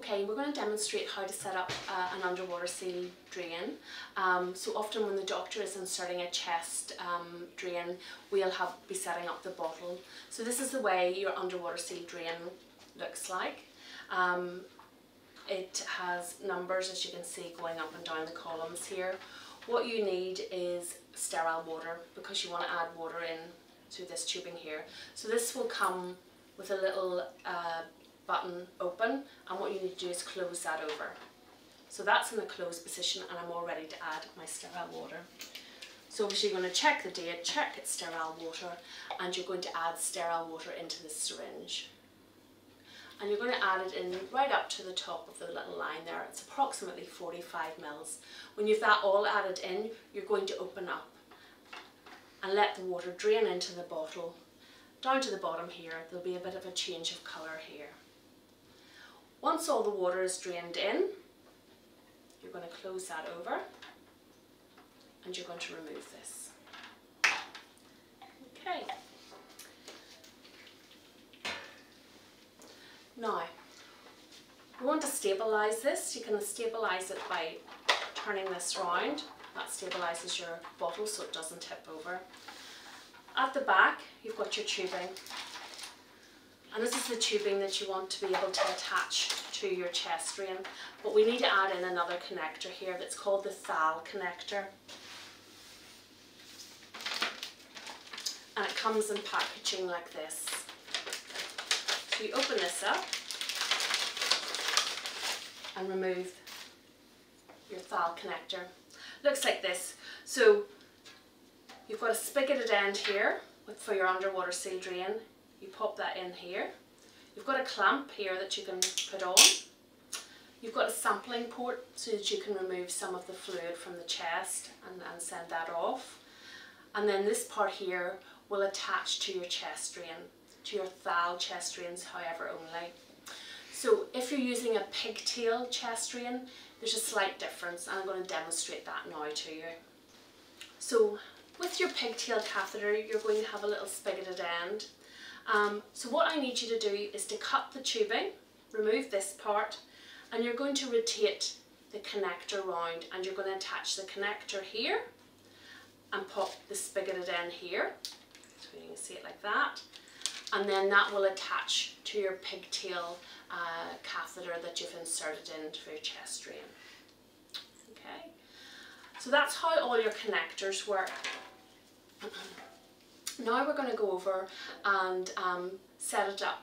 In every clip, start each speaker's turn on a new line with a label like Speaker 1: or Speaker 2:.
Speaker 1: Okay, we're going to demonstrate how to set up uh, an underwater seal drain. Um, so often when the doctor is inserting a chest um, drain, we'll have be setting up the bottle. So this is the way your underwater seal drain looks like. Um, it has numbers as you can see going up and down the columns here. What you need is sterile water because you want to add water in to this tubing here. So this will come with a little uh, button open do is close that over. So that's in the closed position and I'm all ready to add my sterile water. So obviously you're going to check the date, check it's sterile water and you're going to add sterile water into the syringe. And you're going to add it in right up to the top of the little line there. It's approximately 45 mils. When you've that all added in, you're going to open up and let the water drain into the bottle. Down to the bottom here, there'll be a bit of a change of colour here. Once all the water is drained in, you're going to close that over and you're going to remove this. Okay. Now, you want to stabilise this. You can stabilise it by turning this round. That stabilises your bottle so it doesn't tip over. At the back, you've got your tubing and this is the tubing that you want to be able to attach to your chest drain. But we need to add in another connector here that's called the thal connector. And it comes in packaging like this. So you open this up and remove your thal connector. Looks like this. So you've got a spigoted end here for your underwater seal drain you pop that in here. You've got a clamp here that you can put on. You've got a sampling port so that you can remove some of the fluid from the chest and, and send that off. And then this part here will attach to your chest drain, to your thal chest drains however only. So if you're using a pigtail chest drain, there's a slight difference and I'm going to demonstrate that now to you. So with your pigtail catheter, you're going to have a little spigoted end um, so what I need you to do is to cut the tubing, remove this part, and you're going to rotate the connector round and you're going to attach the connector here and pop the spigoted end here. So you can see it like that. And then that will attach to your pigtail uh, catheter that you've inserted into your chest drain. Okay, so that's how all your connectors work. Now we're going to go over and um, set it up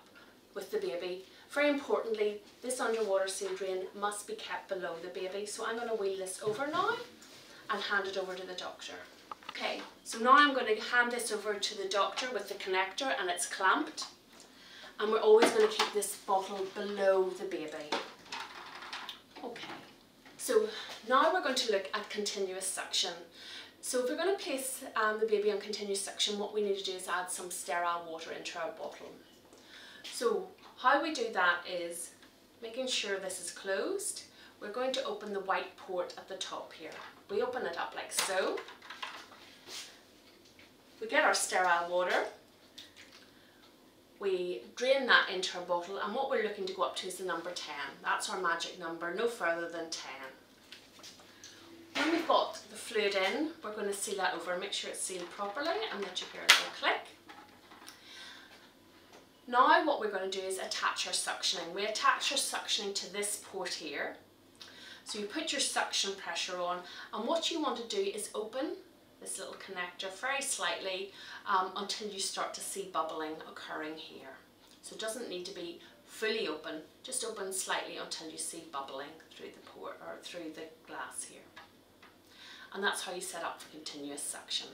Speaker 1: with the baby. Very importantly, this underwater seal drain must be kept below the baby. So I'm going to wheel this over now and hand it over to the doctor. Okay, so now I'm going to hand this over to the doctor with the connector and it's clamped. And we're always going to keep this bottle below the baby. Okay, so now we're going to look at continuous suction. So if we're going to place um, the baby on continuous suction, what we need to do is add some sterile water into our bottle. So how we do that is making sure this is closed. We're going to open the white port at the top here. We open it up like so. We get our sterile water. We drain that into our bottle and what we're looking to go up to is the number 10. That's our magic number, no further than 10. When we've got fluid in, we're going to seal that over and make sure it's sealed properly and that you hear it click. Now what we're going to do is attach our suctioning. We attach our suctioning to this port here. So you put your suction pressure on and what you want to do is open this little connector very slightly um, until you start to see bubbling occurring here. So it doesn't need to be fully open, just open slightly until you see bubbling through the port or through the glass here and that's how you set up for continuous suction.